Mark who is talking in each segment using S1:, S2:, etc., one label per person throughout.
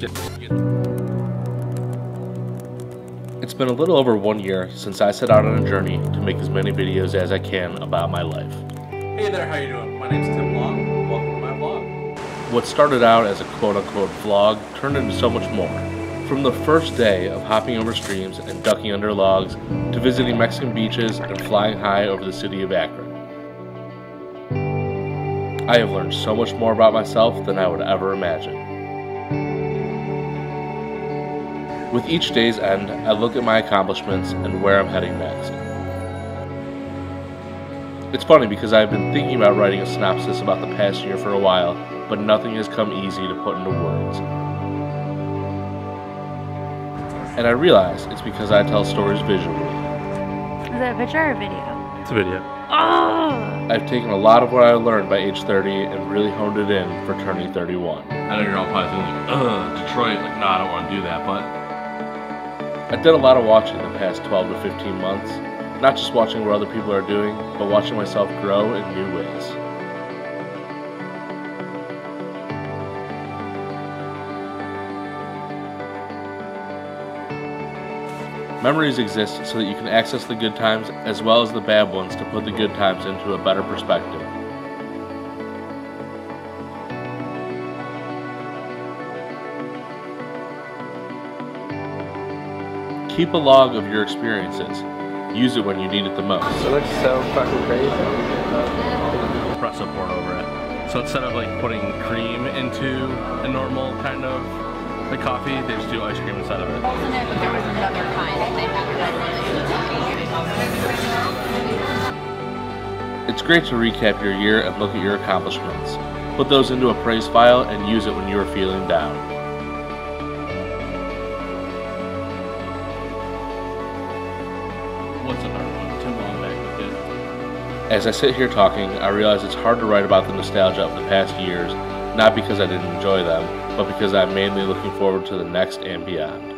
S1: It's been a little over one year since I set out on a journey to make as many videos as I can about my life.
S2: Hey there, how are you doing? My name's Tim Long. Welcome to my vlog.
S1: What started out as a quote-unquote vlog turned into so much more. From the first day of hopping over streams and ducking under logs to visiting Mexican beaches and flying high over the city of Akron. I have learned so much more about myself than I would ever imagine. With each day's end, I look at my accomplishments and where I'm heading next. It's funny because I've been thinking about writing a synopsis about the past year for a while, but nothing has come easy to put into words. And I realize it's because I tell stories visually.
S3: Is that a picture or a video?
S2: It's a video.
S3: Oh!
S1: I've taken a lot of what I learned by age 30 and really honed it in for turning 31.
S4: I know you're all probably thinking, ugh, Detroit, like, nah, I don't want to do that, but
S1: I did a lot of watching the past 12 to 15 months, not just watching what other people are doing, but watching myself grow in new ways. Memories exist so that you can access the good times as well as the bad ones to put the good times into a better perspective. Keep a log of your experiences. Use it when you need it the most.
S5: It looks so fucking crazy.
S4: espresso poured over it. So instead of like putting cream into a normal kind of like coffee, they just do ice cream inside of it.
S6: wasn't it, but there was another kind. They had
S1: It's great to recap your year and look at your accomplishments. Put those into a praise file and use it when you are feeling down.
S4: What's? Tim Long with you.
S1: As I sit here talking, I realize it's hard to write about the nostalgia of the past years, not because I didn't enjoy them, but because I'm mainly looking forward to the next and beyond.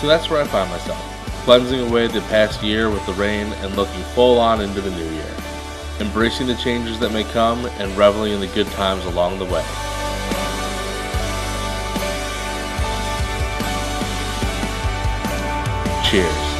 S1: So that's where I find myself, cleansing away the past year with the rain and looking full on into the new year, embracing the changes that may come and reveling in the good times along the way. Cheers.